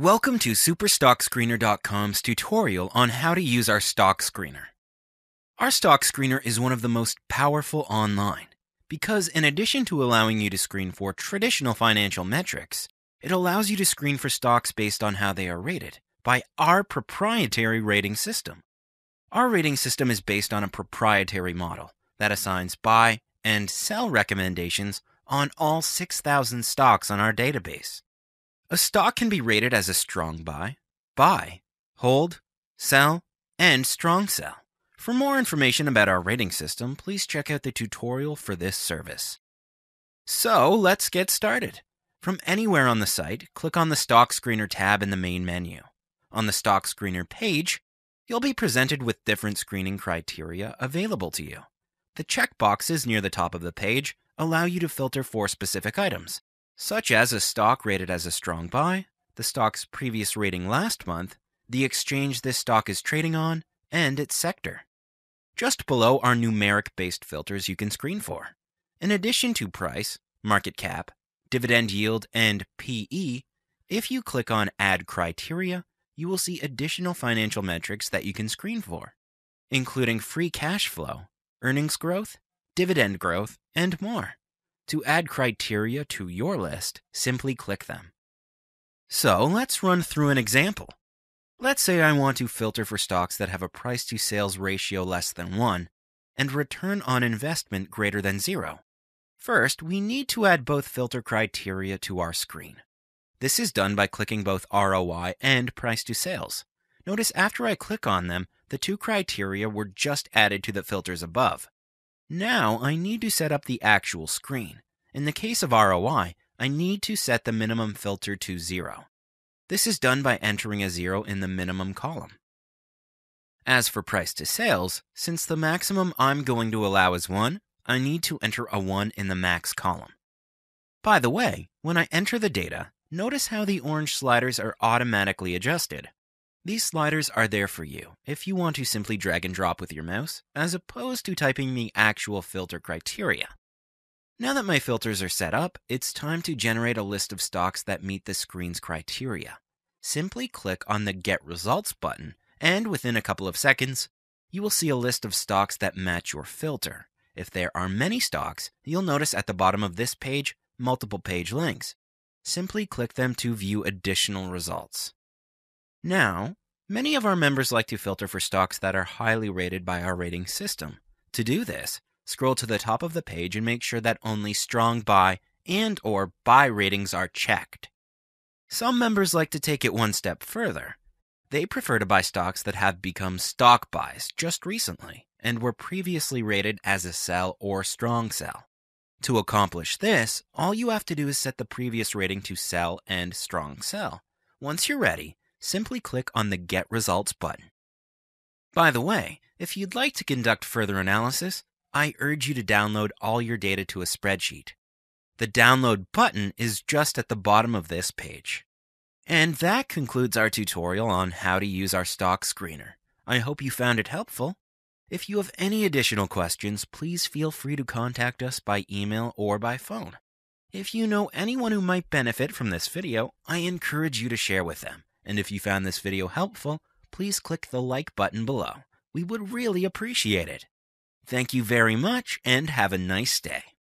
Welcome to SuperStockScreener.com's tutorial on how to use our stock screener. Our stock screener is one of the most powerful online because in addition to allowing you to screen for traditional financial metrics, it allows you to screen for stocks based on how they are rated by our proprietary rating system. Our rating system is based on a proprietary model that assigns buy and sell recommendations on all 6,000 stocks on our database. A stock can be rated as a strong buy, buy, hold, sell, and strong sell. For more information about our rating system, please check out the tutorial for this service. So let's get started. From anywhere on the site, click on the Stock Screener tab in the main menu. On the Stock Screener page, you'll be presented with different screening criteria available to you. The checkboxes near the top of the page allow you to filter for specific items, such as a stock rated as a strong buy, the stock's previous rating last month, the exchange this stock is trading on, and its sector. Just below are numeric based filters you can screen for. In addition to price, market cap, dividend yield, and PE, if you click on Add Criteria, you will see additional financial metrics that you can screen for, including free cash flow, earnings growth, dividend growth, and more. To add criteria to your list, simply click them. So let's run through an example. Let's say I want to filter for stocks that have a price to sales ratio less than 1 and return on investment greater than 0. First, we need to add both filter criteria to our screen. This is done by clicking both ROI and price to sales. Notice after I click on them, the two criteria were just added to the filters above. Now I need to set up the actual screen. In the case of ROI, I need to set the minimum filter to 0. This is done by entering a 0 in the minimum column. As for price to sales, since the maximum I'm going to allow is 1, I need to enter a 1 in the max column. By the way, when I enter the data, notice how the orange sliders are automatically adjusted. These sliders are there for you if you want to simply drag and drop with your mouse, as opposed to typing the actual filter criteria. Now that my filters are set up, it's time to generate a list of stocks that meet the screen's criteria. Simply click on the Get Results button, and within a couple of seconds, you will see a list of stocks that match your filter. If there are many stocks, you'll notice at the bottom of this page multiple page links. Simply click them to view additional results. Now, many of our members like to filter for stocks that are highly rated by our rating system. To do this, scroll to the top of the page and make sure that only strong buy and or buy ratings are checked. Some members like to take it one step further. They prefer to buy stocks that have become strong buys just recently and were previously rated as a sell or strong sell. To accomplish this, all you have to do is set the previous rating to sell and strong sell. Once you're ready, simply click on the Get Results button. By the way, if you'd like to conduct further analysis, I urge you to download all your data to a spreadsheet. The download button is just at the bottom of this page. And that concludes our tutorial on how to use our stock screener. I hope you found it helpful. If you have any additional questions, please feel free to contact us by email or by phone. If you know anyone who might benefit from this video, I encourage you to share with them. And if you found this video helpful, please click the like button below. We would really appreciate it. Thank you very much and have a nice day.